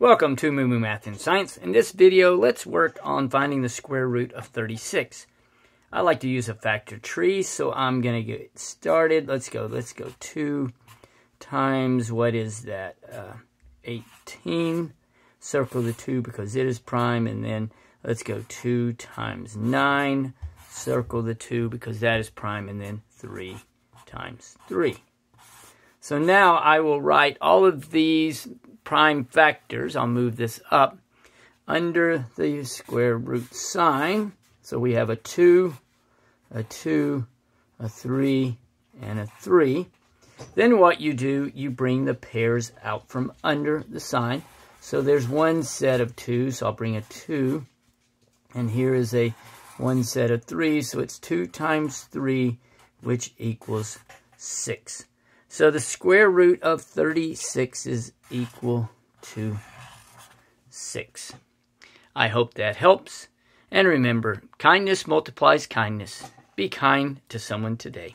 Welcome to Moo Moo Math and Science. In this video, let's work on finding the square root of 36. I like to use a factor tree, so I'm going to get started. Let's go. Let's go 2 times, what is that? Uh, 18. Circle the 2 because it is prime, and then let's go 2 times 9. Circle the 2 because that is prime, and then 3 times 3. So now I will write all of these prime factors, I'll move this up, under the square root sign. So we have a 2, a 2, a 3, and a 3. Then what you do, you bring the pairs out from under the sign. So there's one set of 2, so I'll bring a 2. And here is a one set of 3, so it's 2 times 3, which equals 6. So the square root of 36 is equal to 6. I hope that helps. And remember, kindness multiplies kindness. Be kind to someone today.